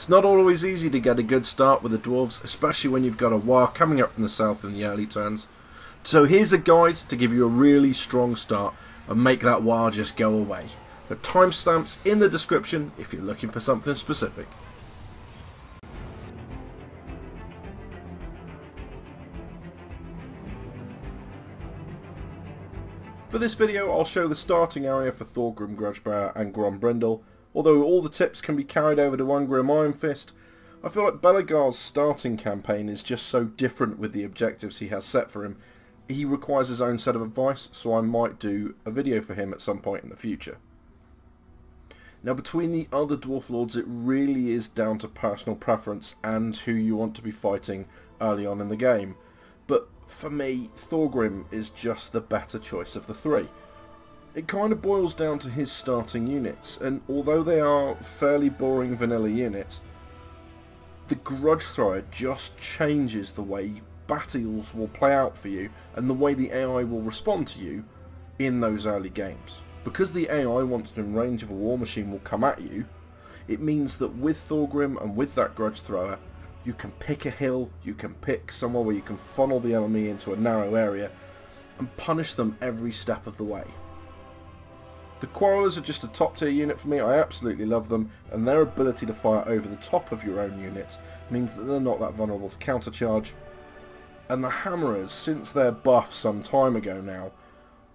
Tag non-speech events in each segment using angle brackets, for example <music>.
It's not always easy to get a good start with the Dwarves, especially when you've got a Waaagh coming up from the south in the early turns. So here's a guide to give you a really strong start and make that Waaagh just go away. The timestamps in the description if you're looking for something specific. For this video I'll show the starting area for Thorgrim Grudgebearer and Grombrindal, Although all the tips can be carried over to Ungrim Iron Fist, I feel like Belegar's starting campaign is just so different with the objectives he has set for him. He requires his own set of advice, so I might do a video for him at some point in the future. Now between the other Dwarf Lords it really is down to personal preference and who you want to be fighting early on in the game. But for me, Thorgrim is just the better choice of the three. It kind of boils down to his starting units, and although they are fairly boring vanilla units, the Grudge Thrower just changes the way battles will play out for you and the way the AI will respond to you in those early games. Because the AI once in range of a war machine will come at you, it means that with Thorgrim and with that Grudge Thrower, you can pick a hill, you can pick somewhere where you can funnel the enemy into a narrow area and punish them every step of the way. The Quarrelers are just a top tier unit for me, I absolutely love them, and their ability to fire over the top of your own units means that they're not that vulnerable to countercharge. And the Hammerers, since their buff some time ago now,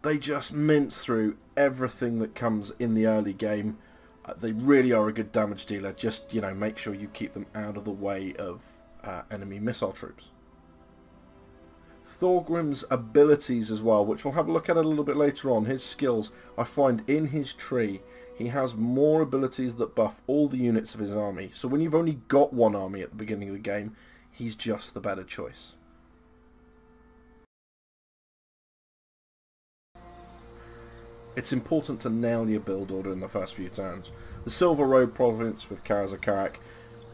they just mince through everything that comes in the early game. Uh, they really are a good damage dealer, just, you know, make sure you keep them out of the way of uh, enemy missile troops. Thorgrim's abilities as well, which we'll have a look at a little bit later on, his skills, I find in his tree, he has more abilities that buff all the units of his army. So when you've only got one army at the beginning of the game, he's just the better choice. It's important to nail your build order in the first few turns. The Silver Road province with Karaz-a-Karak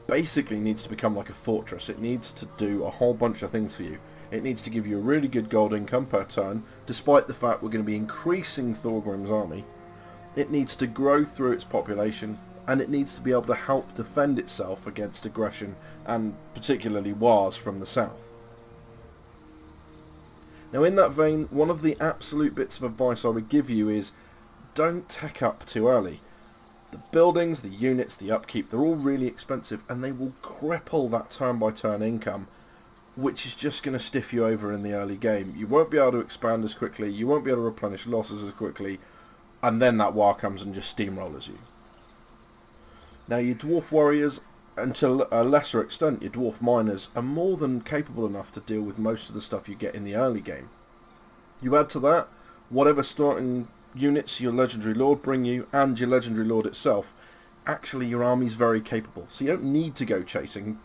basically needs to become like a fortress. It needs to do a whole bunch of things for you. It needs to give you a really good gold income per turn, despite the fact we're going to be increasing Thorgrim's army. It needs to grow through its population, and it needs to be able to help defend itself against aggression, and particularly wars from the south. Now in that vein, one of the absolute bits of advice I would give you is don't tech up too early. The buildings, the units, the upkeep, they're all really expensive and they will cripple that turn-by-turn -turn income which is just going to stiff you over in the early game. You won't be able to expand as quickly, you won't be able to replenish losses as quickly, and then that Waaagh comes and just steamrollers you. Now your dwarf warriors, until a lesser extent your dwarf miners, are more than capable enough to deal with most of the stuff you get in the early game. You add to that, whatever starting units your legendary lord bring you, and your legendary lord itself, actually your army's very capable, so you don't need to go chasing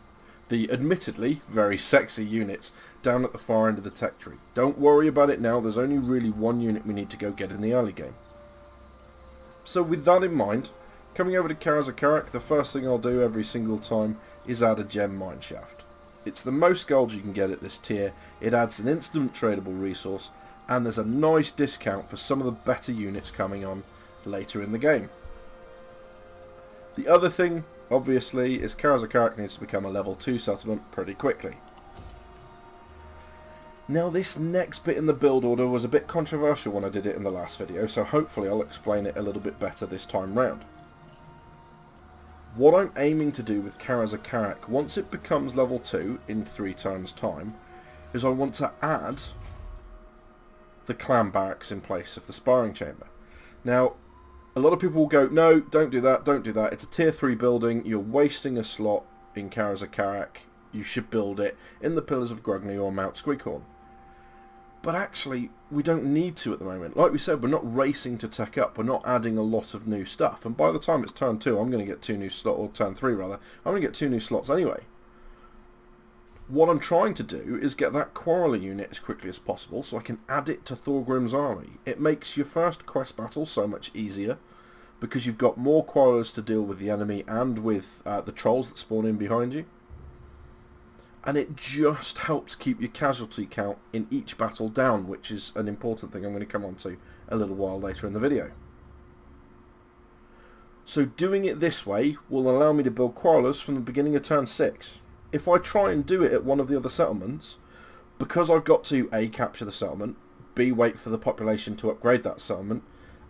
the admittedly very sexy units down at the far end of the tech tree. Don't worry about it now, there's only really one unit we need to go get in the early game. So with that in mind, coming over to Karaz-a-Karak, the first thing I'll do every single time is add a gem mineshaft. It's the most gold you can get at this tier, it adds an instant tradable resource, and there's a nice discount for some of the better units coming on later in the game. The other thing obviously, is Karaz-a-Karak needs to become a level 2 settlement pretty quickly. Now this next bit in the build order was a bit controversial when I did it in the last video, so hopefully I'll explain it a little bit better this time round. What I'm aiming to do with Karaz-a-Karak, once it becomes level 2 in 3 turns time, is I want to add the clan barracks in place of the sparring chamber. Now, a lot of people will go, no, don't do that, don't do that. It's a tier 3 building. You're wasting a slot in Karaz-a-Karak. You should build it in the Pillars of Grungni or Mount Squighorn. But actually, we don't need to at the moment. Like we said, we're not racing to tech up. We're not adding a lot of new stuff. And by the time it's turn 2, I'm going to get two new slots, or turn 3 rather, I'm going to get two new slots anyway. What I'm trying to do is get that Quarreler unit as quickly as possible so I can add it to Thorgrim's army. It makes your first quest battle so much easier because you've got more Quarrelers to deal with the enemy and with uh, the trolls that spawn in behind you. And it just helps keep your casualty count in each battle down, which is an important thing I'm going to come on to a little while later in the video. So doing it this way will allow me to build Quarrelers from the beginning of turn 6. If I try and do it at one of the other settlements, because I've got to A, capture the settlement, B, wait for the population to upgrade that settlement,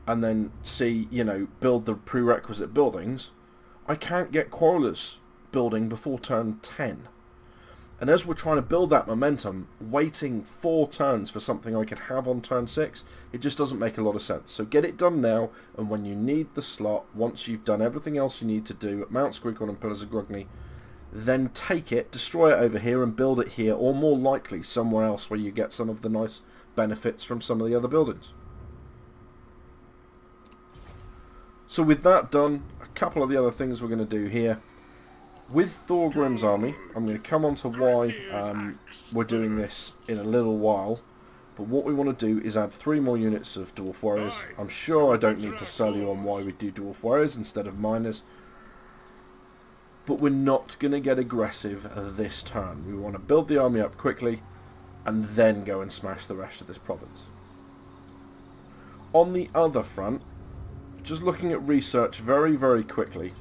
and then C, you know, build the prerequisite buildings, I can't get Quarrelers building before turn 10. And as we're trying to build that momentum, waiting four turns for something I could have on turn six, it just doesn't make a lot of sense. So get it done now, and when you need the slot, once you've done everything else you need to do at Mount Squighorn and Pillars of then take it, destroy it over here, and build it here, or more likely somewhere else where you get some of the nice benefits from some of the other buildings. So with that done, a couple of the other things we're going to do here with Thorgrim's army, I'm going to come on to why um, we're doing this in a little while. But what we want to do is add three more units of Dwarf Warriors. I'm sure I don't need to sell you on why we do Dwarf Warriors instead of Miners. But we're not going to get aggressive this turn. We want to build the army up quickly and then go and smash the rest of this province. On the other front, just looking at research very, very quickly,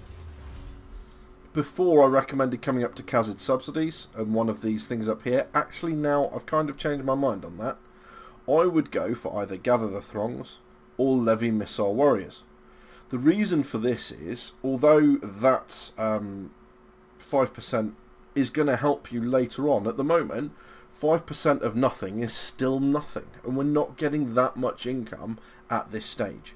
before I recommended coming up to Khazid subsidies and one of these things up here. Actually now I've kind of changed my mind on that. I would go for either Gather the Throngs or Levy Missile Warriors. The reason for this is, although that 5% um, is going to help you later on, at the moment 5% of nothing is still nothing and we're not getting that much income at this stage.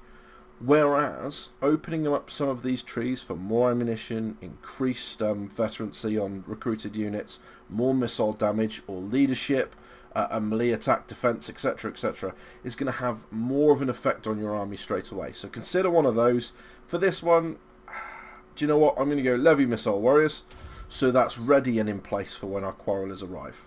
Whereas opening up some of these trees for more ammunition, increased um, veterancy on recruited units, more missile damage or leadership, uh, a melee attack, defense, etc., etc., is going to have more of an effect on your army straight away. So consider one of those. For this one, <sighs> do you know what? I'm going to go Levy Missile Warriors, so that's ready and in place for when our quarrelers arrive.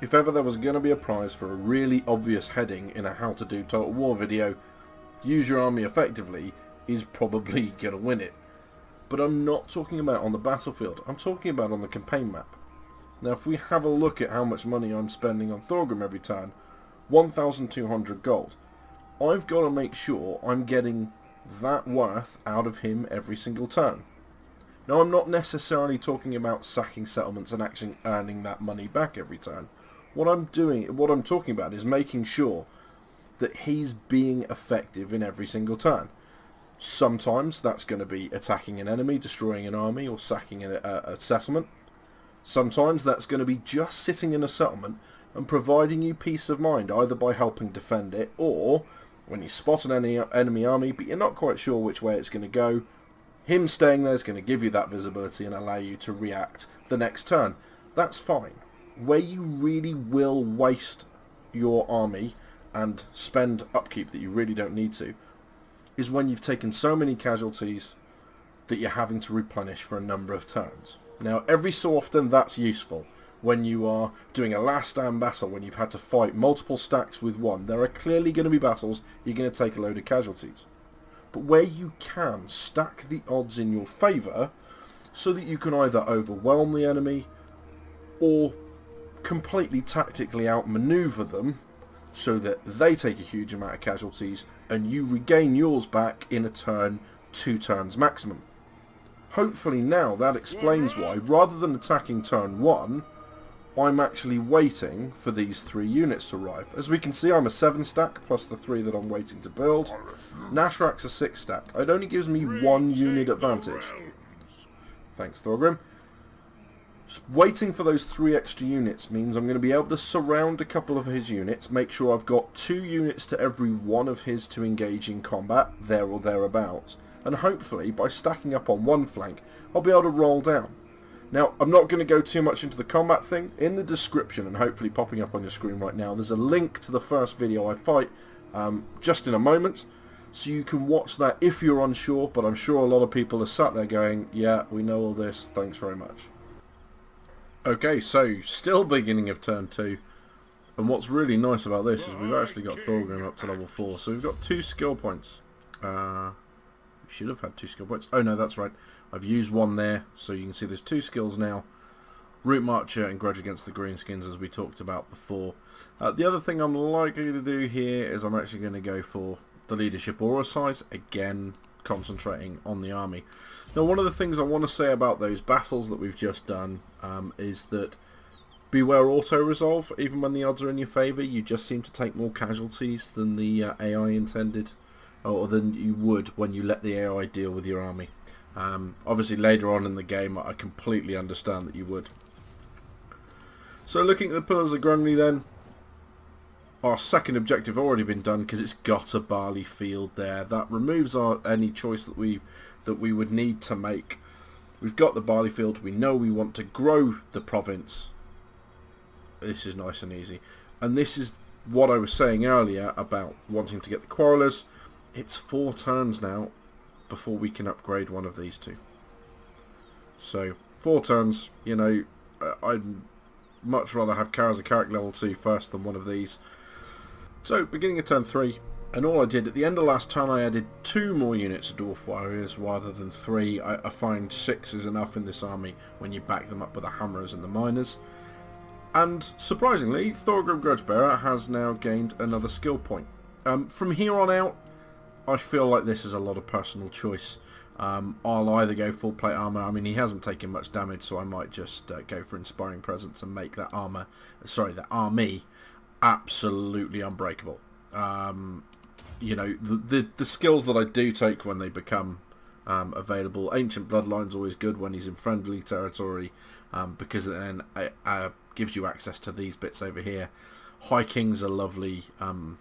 If ever there was going to be a prize for a really obvious heading in a how to do Total War video, use your army effectively is probably <laughs> going to win it. But I'm not talking about on the battlefield, I'm talking about on the campaign map. Now if we have a look at how much money I'm spending on Thorgrim every turn, 1,200 gold. I've got to make sure I'm getting that worth out of him every single turn. Now I'm not necessarily talking about sacking settlements and actually earning that money back every turn. What I'm doing, what I'm talking about is making sure that he's being effective in every single turn. Sometimes that's going to be attacking an enemy, destroying an army, or sacking a, a, a settlement. Sometimes that's going to be just sitting in a settlement and providing you peace of mind, either by helping defend it, or when you spot an enemy, enemy army, but you're not quite sure which way it's going to go, him staying there is going to give you that visibility and allow you to react the next turn. That's fine where you really will waste your army and spend upkeep that you really don't need to is when you've taken so many casualties that you're having to replenish for a number of turns. Now every so often that's useful when you are doing a last stand battle when you've had to fight multiple stacks with one. There are clearly going to be battles you're going to take a load of casualties. But where you can stack the odds in your favour so that you can either overwhelm the enemy or completely tactically outmaneuver them so that they take a huge amount of casualties and you regain yours back in a turn, two turns maximum. Hopefully now that explains why, rather than attacking turn one, I'm actually waiting for these three units to arrive. As we can see, I'm a 7 stack, plus the 3 that I'm waiting to build. Nashrak's a 6 stack. It only gives me one unit advantage. Thanks, Thorgrim waiting for those three extra units means I'm going to be able to surround a couple of his units, make sure I've got two units to every one of his to engage in combat, there or thereabouts. And hopefully, by stacking up on one flank, I'll be able to roll down. Now, I'm not going to go too much into the combat thing. In the description, and hopefully popping up on your screen right now, there's a link to the first video I fight um, just in a moment. So you can watch that if you're unsure, but I'm sure a lot of people are sat there going, yeah, we know all this, thanks very much. Okay, so still beginning of turn 2. And what's really nice about this is we've actually got Thorgrim up to level 4. So we've got two skill points. Uh, should have had two skill points. Oh no, that's right. I've used one there. So you can see there's two skills now. Route Marcher and Grudge Against the Greenskins as we talked about before. Uh, the other thing I'm likely to do here is I'm actually going to go for the leadership aura size, again concentrating on the army. Now one of the things I want to say about those battles that we've just done um, is that beware auto-resolve, even when the odds are in your favour, you just seem to take more casualties than the uh, AI intended, or than you would when you let the AI deal with your army. Um, obviously later on in the game I completely understand that you would. So looking at the Pillars of Grungni then, our second objective already been done because it's got a barley field there. That removes our any choice that we that we would need to make. We've got the barley field. We know we want to grow the province. This is nice and easy. And this is what I was saying earlier about wanting to get the quarrelers. It's four turns now before we can upgrade one of these two. So, four turns, you know, I'd much rather have Karaz-a-Karak level 2 first than one of these. So, beginning of turn 3, and all I did, at the end of last turn I added two more units of Dwarf Warriors rather than three. I, I find six is enough in this army when you back them up with the Hammerers and the Miners. And, surprisingly, Thorgrim Grudgebearer has now gained another skill point. Um, from here on out, I feel like this is a lot of personal choice. Um, I'll either go full plate armor. I mean, he hasn't taken much damage, so I might just uh, go for inspiring presence and make that armor, sorry, that army absolutely unbreakable. Um, you know, the, the, the skills that I do take when they become um, available. Ancient Bloodline's always good when he's in friendly territory um, because then it uh, gives you access to these bits over here. High King's a lovely um,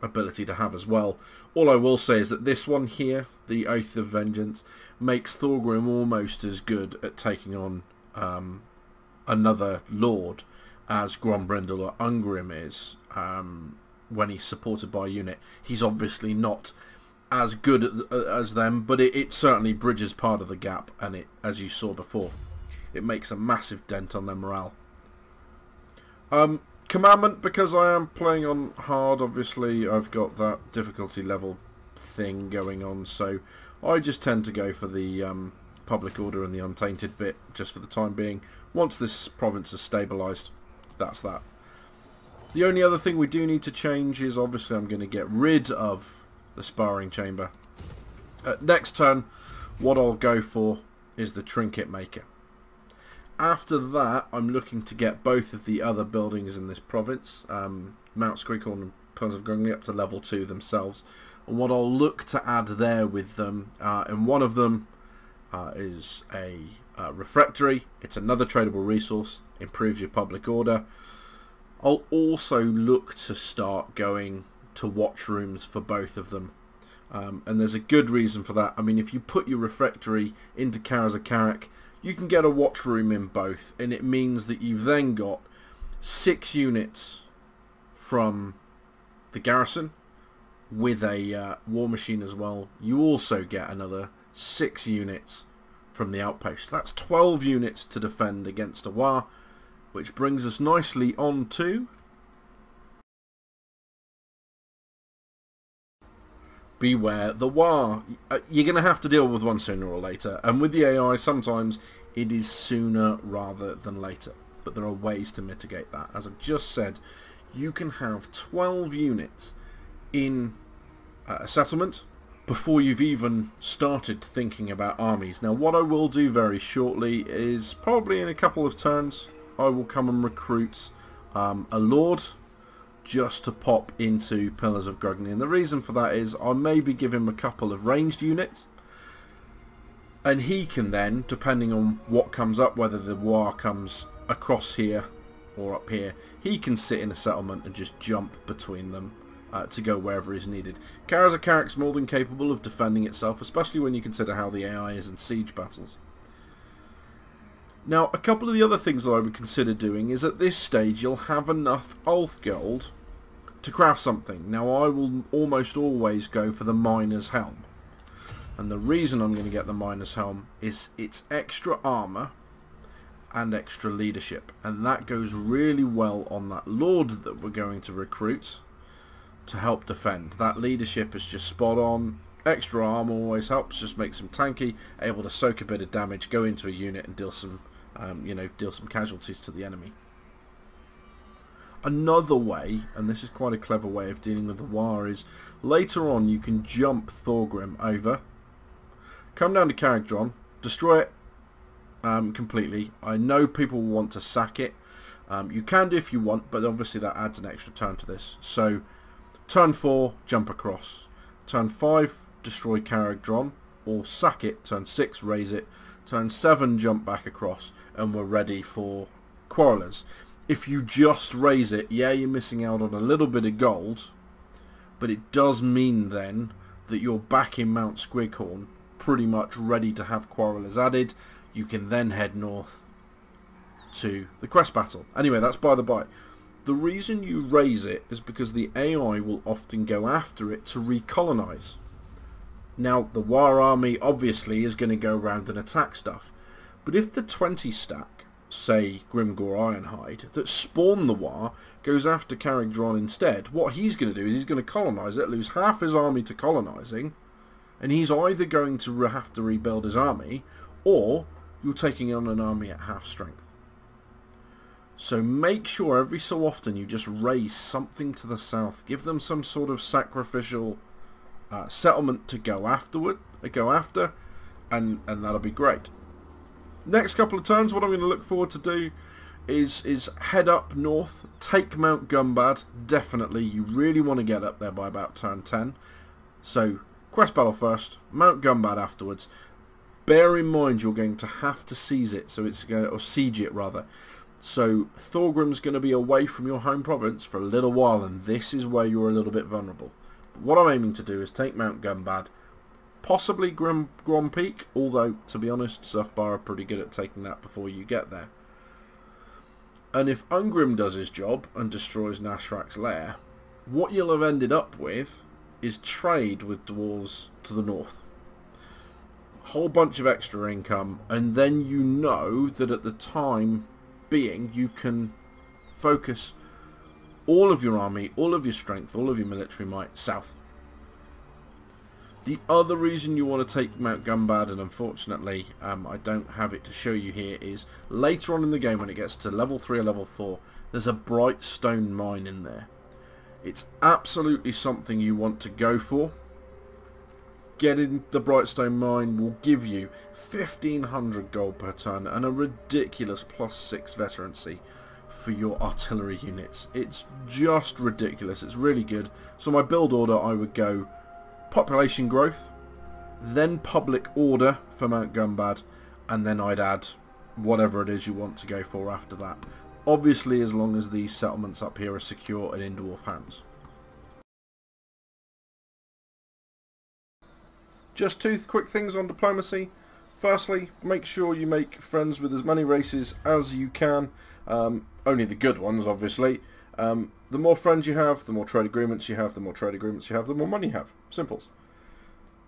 ability to have as well. All I will say is that this one here, the Oath of Vengeance, makes Thorgrim almost as good at taking on um, another Lord as Grombrindal or Ungrim is um, when he's supported by a unit. He's obviously not as good as them, but it, it, certainly bridges part of the gap, and it, as you saw before, it makes a massive dent on their morale. Um, commandment, because I am playing on hard, obviously, I've got that difficulty level thing going on, so I just tend to go for the um, public order and the untainted bit, just for the time being. Once this province is stabilised, that's that. The only other thing we do need to change is obviously I'm going to get rid of the sparring chamber. Uh, next turn, what I'll go for is the trinket maker. After that, I'm looking to get both of the other buildings in this province, um, Mount Squighorn and Pillars of Grungni, up to level 2 themselves. And what I'll look to add there with them, uh, and one of them uh, is a uh, refractory. It's another tradable resource improves your public order. I'll also look to start going to watch rooms for both of them. Um, and there's a good reason for that. I mean, if you put your refractory into Karaz-a-Karak, you can get a watch room in both. And it means that you've then got six units from the garrison with a uh, war machine as well. You also get another six units from the outpost. That's 12 units to defend against a Waaagh which brings us nicely on to Beware the Waaagh. Uh, you're going to have to deal with one sooner or later, and with the AI sometimes it is sooner rather than later. But there are ways to mitigate that. As I've just said, you can have 12 units in uh, a settlement before you've even started thinking about armies. Now what I will do very shortly is probably in a couple of turns I will come and recruit um, a Lord just to pop into Pillars of Grungni. And the reason for that is I maybe give him a couple of ranged units. And he can then, depending on what comes up, whether the Waaagh comes across here or up here, he can sit in a settlement and just jump between them uh, to go wherever is needed. Kara's a Karaz-a-Karak's more than capable of defending itself, especially when you consider how the AI is in siege battles. Now, a couple of the other things that I would consider doing is at this stage you'll have enough Oathgold to craft something. Now, I will almost always go for the Miner's Helm. And the reason I'm going to get the Miner's Helm is it's extra armour and extra leadership. And that goes really well on that Lord that we're going to recruit to help defend. That leadership is just spot on. Extra armor always helps, just makes him tanky, able to soak a bit of damage, go into a unit and deal some um, you know, deal some casualties to the enemy. Another way, and this is quite a clever way of dealing with the Waaagh, is later on you can jump Thorgrim over, come down to Kharadron, destroy it um, completely. I know people want to sack it. Um, you can do if you want, but obviously that adds an extra turn to this. So, turn 4, jump across. Turn 5, destroy Kharadron, or sack it. Turn 6, raise it. Turn 7, jump back across, and we're ready for Quarrelers if you just raise it, yeah, you're missing out on a little bit of gold, but it does mean then that you're back in Mount Squighorn, pretty much ready to have Quarrelers added. You can then head north to the quest battle. Anyway, that's by the by. The reason you raise it is because the AI will often go after it to recolonize. Now, the Waaagh army obviously is going to go around and attack stuff. But if the 20 stack say Grimgor Ironhide, that spawn the Waaagh goes after Kharadron instead. What he's going to do is he's going to colonise it, lose half his army to colonising, and he's either going to have to rebuild his army, or you're taking on an army at half strength. So make sure every so often you just raise something to the south. Give them some sort of sacrificial uh, settlement to go afterward, uh, go after, and, and that'll be great next couple of turns, what I'm going to look forward to do is is head up north, take Mount Gunbad, definitely. You really want to get up there by about turn 10. So, quest battle first, Mount Gunbad afterwards. Bear in mind you're going to have to seize it, so it's going to, or siege it rather. So Thorgrim's going to be away from your home province for a little while, and this is where you're a little bit vulnerable. But what I'm aiming to do is take Mount Gunbad, Possibly Grom, Grom Peak, although, to be honest, Zhufbar are pretty good at taking that before you get there. And if Ungrim does his job and destroys Nashrak's lair, what you'll have ended up with is trade with dwarves to the north. A whole bunch of extra income, and then you know that at the time being you can focus all of your army, all of your strength, all of your military might south. The other reason you want to take Mount Gunbad, and unfortunately um, I don't have it to show you here, is later on in the game when it gets to level 3 or level 4, there's a bright stone mine in there. It's absolutely something you want to go for. Getting the Brightstone mine will give you 1500 gold per ton and a ridiculous plus 6 veterancy for your artillery units. It's just ridiculous. It's really good. So my build order I would go population growth, then public order for Mount Gunbad, and then I'd add whatever it is you want to go for after that. Obviously as long as these settlements up here are secure and in dwarf hands. Just two quick things on diplomacy. Firstly, make sure you make friends with as many races as you can. Um, only the good ones, obviously. Um, the more friends you have, the more trade agreements you have, the more trade agreements you have, the more money you have. Simples.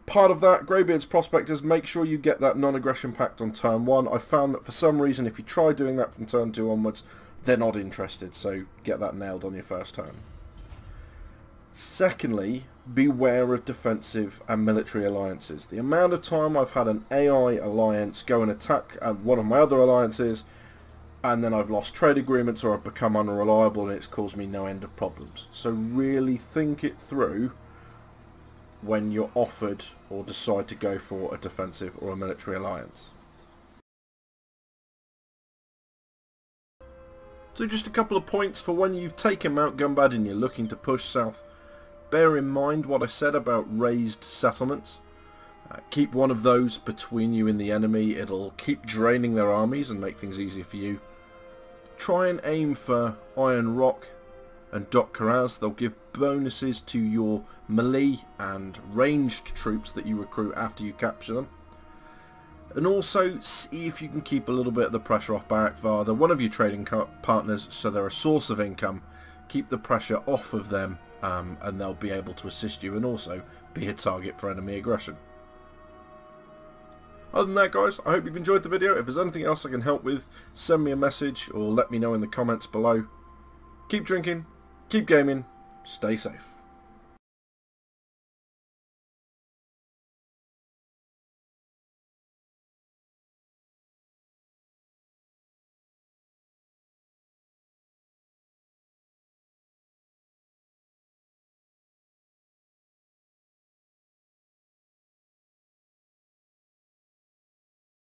Part of that, Greybeard's Prospectors, make sure you get that non-aggression pact on turn 1. I found that for some reason, if you try doing that from turn 2 onwards, they're not interested, so get that nailed on your first turn. Secondly, beware of defensive and military alliances. The amount of time I've had an AI alliance go and attack uh, one of my other alliances and then I've lost trade agreements or I've become unreliable and it's caused me no end of problems. So really think it through when you're offered or decide to go for a defensive or a military alliance. So just a couple of points for when you've taken Mount Gunbad and you're looking to push south. Bear in mind what I said about raised settlements. Uh, keep one of those between you and the enemy. It'll keep draining their armies and make things easier for you try and aim for Iron Rock and Dok Kharaz. They'll give bonuses to your melee and ranged troops that you recruit after you capture them. And also see if you can keep a little bit of the pressure off Barak They're one of your trading partners, so they're a source of income. Keep the pressure off of them um, and they'll be able to assist you and also be a target for enemy aggression. Other than that guys, I hope you've enjoyed the video. If there's anything else I can help with, send me a message or let me know in the comments below. Keep drinking, keep gaming, stay safe.